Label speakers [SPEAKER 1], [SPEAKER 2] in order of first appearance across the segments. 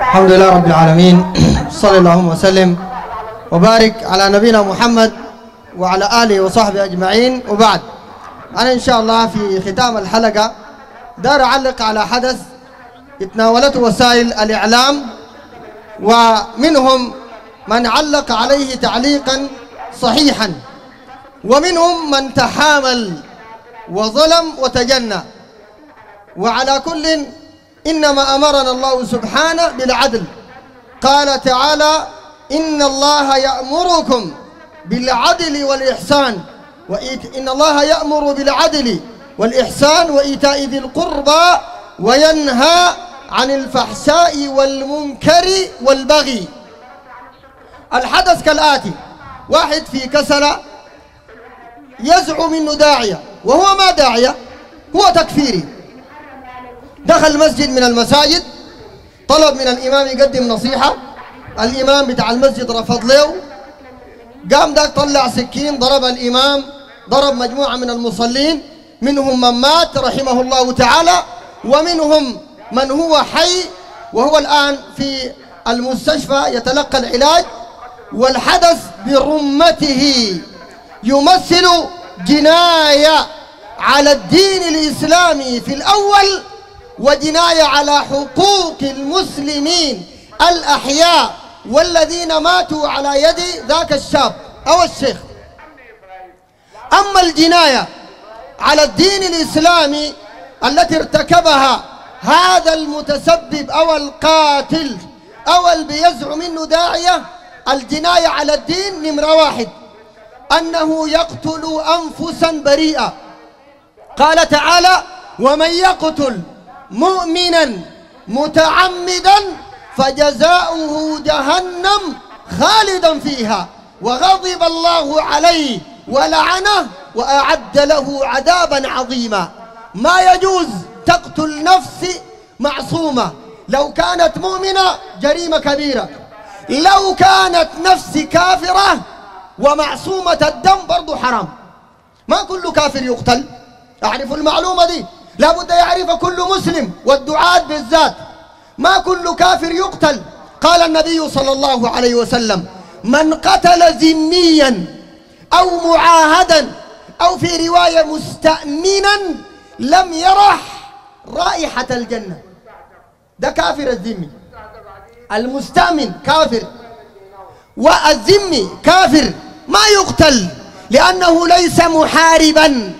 [SPEAKER 1] الحمد لله رب العالمين. صلى اللهم وسلم. وبارك على نبينا محمد وعلى آله وصحبه أجمعين. وبعد أنا إن شاء الله في ختام الحلقة دار أعلق على حدث تناولته وسائل الإعلام ومنهم من علق عليه تعليقا صحيحا ومنهم من تحامل وظلم وتجنى. وعلى كل إنما أمرنا الله سبحانه بالعدل. قال تعالى إن الله يأمركم بالعدل والإحسان وإيت إن الله يأمر بالعدل والإحسان وإيتاء ذي القربى وينهى عن الفحشاء والمنكر والبغي. الحدث كالآتي واحد في كسلة يزعم انه داعية وهو ما داعية؟ هو تكفيري. دخل مسجد من المساجد طلب من الإمام يقدم نصيحة الإمام بتاع المسجد رفض له قام ذاك طلع سكين ضرب الإمام ضرب مجموعة من المصلين منهم من مات رحمه الله تعالى ومنهم من هو حي وهو الآن في المستشفى يتلقى العلاج والحدث برمته يمثل جناية على الدين الإسلامي في الأول وجناية على حقوق المسلمين الأحياء والذين ماتوا على يد ذاك الشاب أو الشيخ. أما الجناية على الدين الإسلامي التي ارتكبها هذا المتسبب أو القاتل أو بيزعم منه داعية الجناية على الدين نمرة واحد. أنه يقتل أنفسا بريئة قال تعالى ومن يقتل مؤمنا متعمدا فجزاؤه جهنم خالدا فيها. وغضب الله عليه ولعنه وأعد له عذابا عظيما. ما يجوز تقتل نفس معصومة. لو كانت مؤمنة جريمة كبيرة. لو كانت نفس كافرة ومعصومة الدم برضو حرام. ما كل كافر يقتل. أعرف المعلومة دي؟ لابد يعرف كل مسلم والدعاة بالذات. ما كل كافر يقتل. قال النبي صلى الله عليه وسلم من قتل ذميا أو معاهدا أو في رواية مستأمنا لم يرح رائحة الجنة. ده كافر الذمي. المستأمن كافر. والذمي كافر. ما يقتل لأنه ليس محاربا.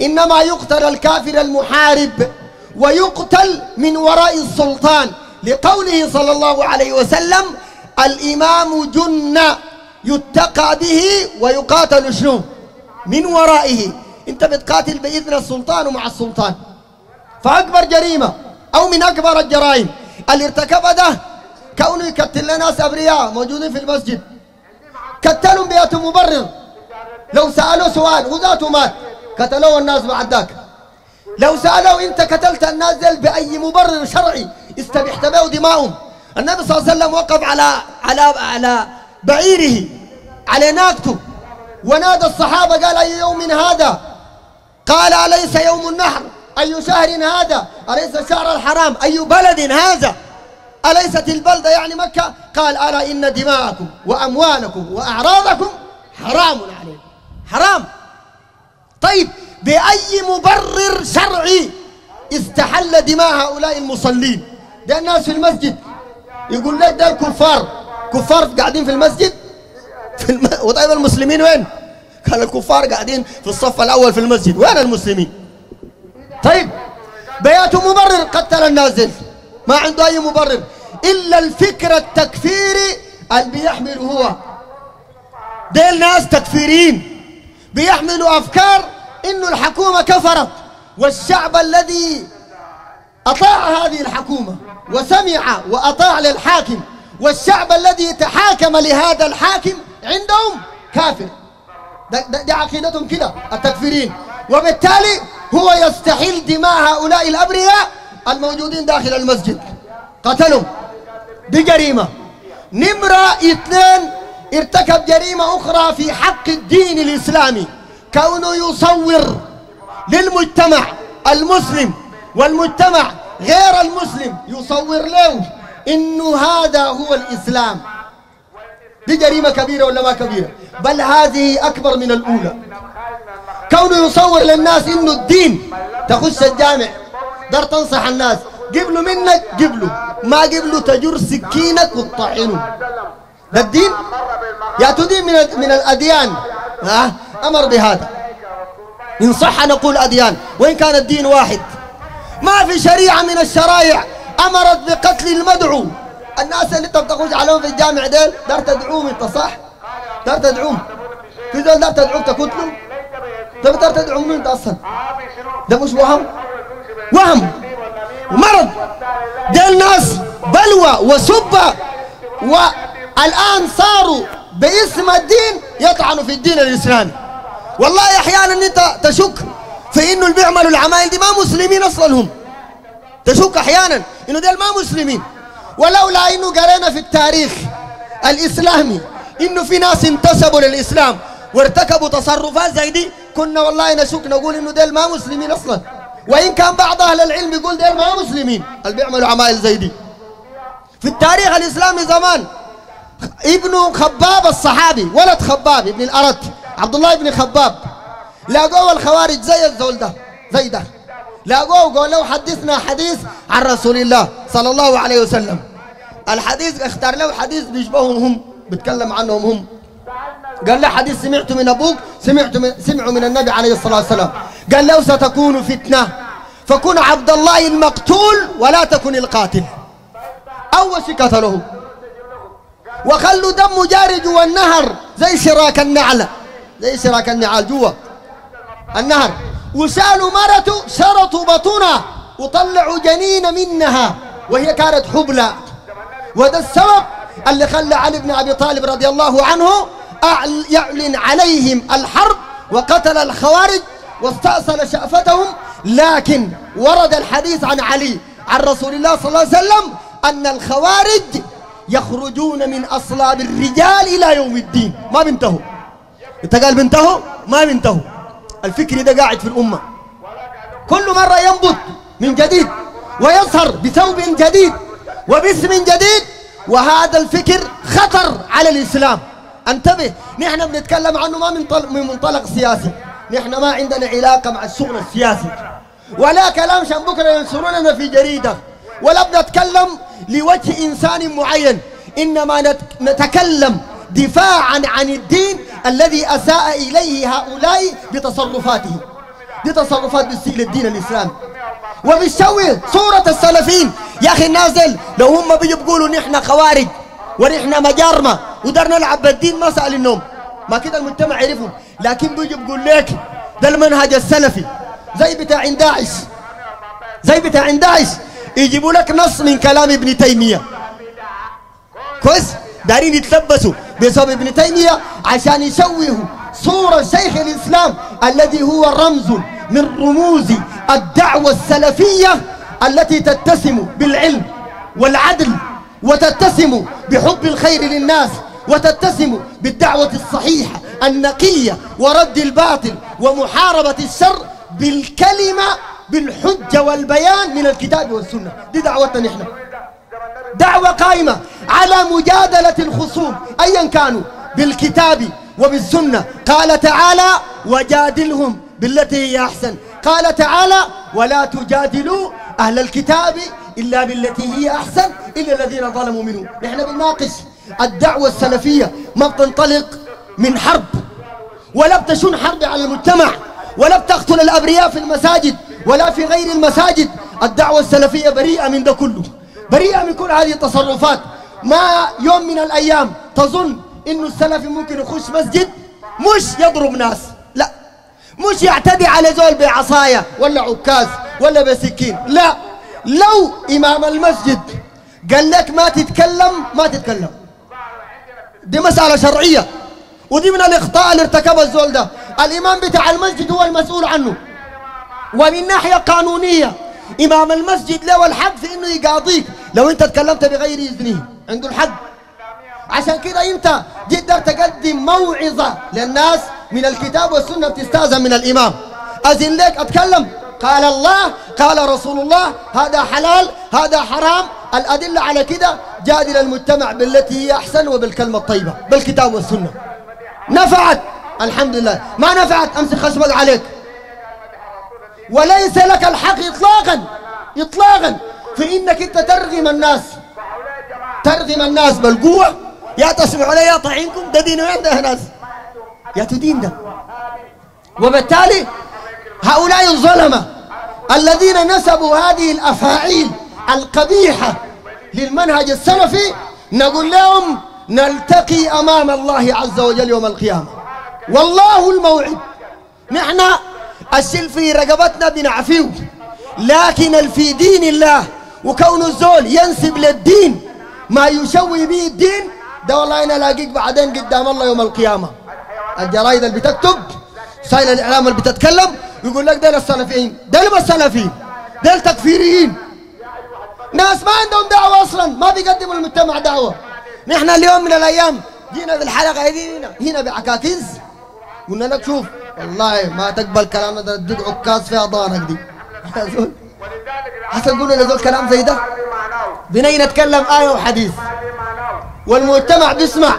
[SPEAKER 1] إنما يقتل الكافر المحارب ويقتل من وراء السلطان. لقوله صلى الله عليه وسلم الإمام جنة يتقى به ويقاتل شنو؟ من ورائه. انت بتقاتل بإذن السلطان ومع السلطان. فأكبر جريمة أو من أكبر الجرائم. اللي ارتكبها ده كونه يقتل ناس أبرياء موجودين في المسجد. قتلهم بيئة مبرر. لو سألوا سؤال وذاته مات. قتلوه الناس بعد ذاك. لو سألوا أنت قتلت الناس دل بأي مبرر شرعي استبحت به دماؤهم. النبي صلى الله عليه وسلم وقف على على على بعيره على ناقته. ونادى الصحابة قال أي يوم هذا؟ قال أليس يوم النحر؟ أي شهر هذا؟ أليس الشهر الحرام؟ أي بلد هذا؟ أليست البلدة يعني مكة؟ قال ألا إن دماءكم وأموالكم وأعراضكم حرام عليكم. حرام. بأي مبرر شرعي استحل دماء هؤلاء المصلين. ده الناس في المسجد. يقول لك ده الكفار. كفار قاعدين في المسجد؟ في الم... وطيب المسلمين وين؟ قال الكفار قاعدين في الصف الأول في المسجد. وين المسلمين؟ طيب بياته مبرر قتل الناس دي. ما عنده أي مبرر. إلا الفكر التكفيري اللي بيحمل هو. ديل ناس تكفيرين بيحملوا أفكار إنه الحكومة كفرت والشعب الذي أطاع هذه الحكومة وسمع وأطاع للحاكم والشعب الذي تحاكم لهذا الحاكم عندهم كافر. ده عقيدتهم كده التكفيرين. وبالتالي هو يستحل دماء هؤلاء الأبرياء الموجودين داخل المسجد. قتلهم. دي جريمة. نمرة اثنين ارتكب جريمة أخرى في حق الدين الإسلامي. كونه يصور للمجتمع المسلم والمجتمع غير المسلم يصور له إنه هذا هو الإسلام. دي جريمة كبيرة ولا ما كبيرة؟ بل هذه أكبر من الأولى. كونه يصور للناس إنه الدين. تخش الجامع دار تنصح الناس. قبلوا منك قبلوا ما قبلوا تجر سكينك وتطحنه ده الدين؟ يا تدين من من الأديان. ها؟ أمر بهذا. إن صح نقول أديان. وإن كان الدين واحد. ما في شريعة من الشرائع أمرت بقتل المدعو. الناس اللي انت بتخرج عليهم في الجامع ديل دار تدعوهم أنت صح؟ دار تدعوهم. في دول دار تدعوهم تقتلوا طيب دار تدعوهم أنت أصلا؟ ده مش وهم؟ وهم. ومرض ديل ناس بلوى وسبة. والآن صاروا باسم الدين يطعنوا في الدين الإسلامي. والله أحيانا أنت تشك في إنه اللي بيعملوا العمايل دي ما مسلمين أصلا هم. تشك أحيانا إنه ديل ما مسلمين. ولولا إنه قرينا في التاريخ الإسلامي إنه في ناس انتسبوا للإسلام وارتكبوا تصرفات زي دي كنا والله نشك نقول إنه ديل ما مسلمين أصلا. وإن كان بعض أهل العلم يقول ديل ما مسلمين. اللي بيعملوا عمايل زي دي. في التاريخ الإسلامي زمان ابن خباب الصحابي ولد خباب ابن الأرت عبد الله بن خباب. لاقوه الخوارج زي الزول ده زي ده. لاقوه وقال له حدثنا حديث عن رسول الله صلى الله عليه وسلم. الحديث اختار له حديث بيشبههم هم بيتكلم عنهم هم. قال له حديث سمعته من أبوك سمعت من سمعوا من النبي عليه الصلاة والسلام. قال له ستكون فتنة. فكن عبد الله المقتول ولا تكن القاتل. اول شيء قتله وخلوا دمه جاري جوا النهر زي شراك النعلة زي شراك النعال جوا. النهر. وسالوا مرته شرطوا بطنها وطلعوا جنين منها. وهي كانت حبلى. وده السبب اللي خلى علي بن أبي طالب رضي الله عنه يعلن عليهم الحرب وقتل الخوارج واستأصل شأفتهم. لكن ورد الحديث عن علي عن رسول الله صلى الله عليه وسلم أن الخوارج يخرجون من أصلاب الرجال إلى يوم الدين. ما بينتهوا انت قال بينتهوا ما بينتهوا الفكر ده قاعد في الأمة. كل مرة ينبت من جديد ويظهر بثوب جديد وباسم جديد وهذا الفكر خطر على الإسلام. انتبه نحن بنتكلم عنه ما من, طل... من منطلق سياسي. نحن ما عندنا علاقة مع الشغل السياسي. ولا كلام شان بكرة ينشروننا في جريدة. ولا بنتكلم لوجه إنسان معين. إنما نتكلم دفاعا عن الدين الذي أساء إليه هؤلاء بتصرفاتهم بتصرفات بستيل الدين الإسلامي وبالشوي صورة السلفين يا أخي النازل لو هم بيجوا بيقولوا نحن خوارج ونحن مجارمة ودار نلعب بالدين ما سأل النوم. ما كده المجتمع يعرفهم لكن بيجوا بيقول لك ده المنهج السلفي. زي بتاع داعش زي بتاع داعش يجيبوا لك نص من كلام ابن تيمية. كويس؟ دارين يتلبسوا. بسبب ابن تيمية عشان يشوهوا صورة شيخ الإسلام الذي هو رمز من رموز الدعوة السلفية التي تتسم بالعلم والعدل وتتسم بحب الخير للناس وتتسم بالدعوة الصحيحة النقية ورد الباطل ومحاربة الشر بالكلمة بالحجة والبيان من الكتاب والسنة. دي دعوتنا نحن. دعوة قائمة على مجادلة الخصوم أيا كانوا بالكتاب وبالسنة. قال تعالى وجادلهم بالتي هي أحسن. قال تعالى ولا تجادلوا أهل الكتاب إلا بالتي هي أحسن. إلا الذين ظلموا منهم. نحن بنناقش الدعوة السلفية ما بتنطلق من حرب ولا بتشن حرب على المجتمع ولا بتقتل الأبرياء في المساجد ولا في غير المساجد. الدعوة السلفية بريئة من ده كله. بريئة من كل هذه التصرفات. ما يوم من الأيام تظن إنه السلفي ممكن يخش مسجد مش يضرب ناس. لا. مش يعتدي على زول بعصاية ولا عكاز ولا بسكين. لا. لو إمام المسجد قال لك ما تتكلم ما تتكلم. دي مسألة شرعية. ودي من الإخطاء اللي ارتكبه الزول ده. الإمام بتاع المسجد هو المسؤول عنه. ومن ناحية قانونية. إمام المسجد له الحق في إنه يقاضيك. لو أنت تكلمت بغير إذنه عنده الحق. عشان كده أنت تقدر تقدم موعظة للناس من الكتاب والسنة بتستأذن من الإمام. أذن لك أتكلم. قال الله قال رسول الله هذا حلال هذا حرام. الأدلة على كده جادل المجتمع بالتي هي أحسن وبالكلمة الطيبة بالكتاب والسنة. نفعت. الحمد لله. ما نفعت أمسك خشبك عليك. وليس لك الحق إطلاقا إطلاقا. في إنك أنت ترغم الناس. ترغم الناس بالقوة. يا تسمعوا لي يا طعينكم ده دين وين ده ناس. يا تدين ده. وبالتالي هؤلاء الظلمة الذين نسبوا هذه الأفاعيل القبيحة للمنهج السلفي نقول لهم نلتقي أمام الله عز وجل يوم القيامة. والله الموعد. نحن السل في رقبتنا بنعفيه لكن في دين الله وكون الزول ينسب للدين ما يشوي به الدين ده والله أنا ألاقيك بعدين قدام الله يوم القيامة. الجرايد اللي بتكتب سائل الإعلام اللي بتتكلم يقول لك دول السلفيين ما السلفيين؟ دول تكفيريين. ناس ما عندهم دعوة أصلا ما بيقدموا للمجتمع دعوة. نحن اليوم من الأيام جينا في الحلقة هنا بعكاكيز. قلنا لك شوف والله ما تقبل كلامنا ده اديك عكاز في أضانك دي. يا زول. حسن قلنا كلام زي ده؟ بني نتكلم آية وحديث. والمجتمع بيسمع.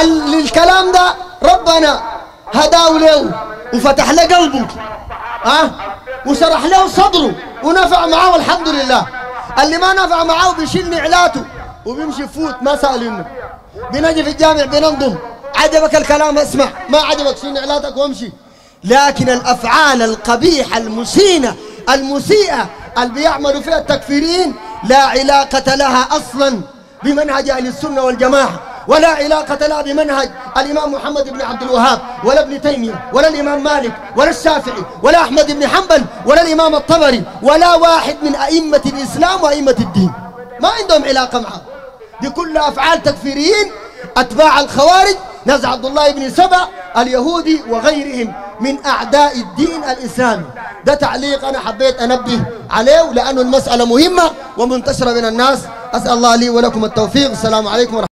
[SPEAKER 1] ال- الكلام ده ربنا هداه له وفتح له قلبه. ها؟ وشرح له صدره ونفع معاه والحمد لله. اللي ما نفع معاه بيشيل نعلاته وبيمشي يفوت ما سأل إنه. بنجي في الجامع بننظم عجبك الكلام؟ اسمع. ما عجبك شيل نعلاتك وامشي لكن الأفعال القبيحه المسينه المسيئة اللي بيعملوا فيها التكفيرين لا علاقة لها أصلا بمنهج أهل السنة والجماعة ولا علاقة لها بمنهج الإمام محمد بن عبد الوهاب ولا ابن تيمية ولا الإمام مالك ولا الشافعي ولا أحمد بن حنبل ولا الإمام الطبري ولا واحد من أئمة الإسلام وأئمة الدين. ما عندهم علاقة معه. دي كلها أفعال تكفيريين أتباع الخوارج نزع عبد الله بن سبع اليهودي وغيرهم من أعداء الدين الإسلامي. ده تعليق أنا حبيت أنبه عليه لأنه المسألة مهمة ومنتشرة بين الناس. أسأل الله لي ولكم التوفيق. السلام عليكم ورحمة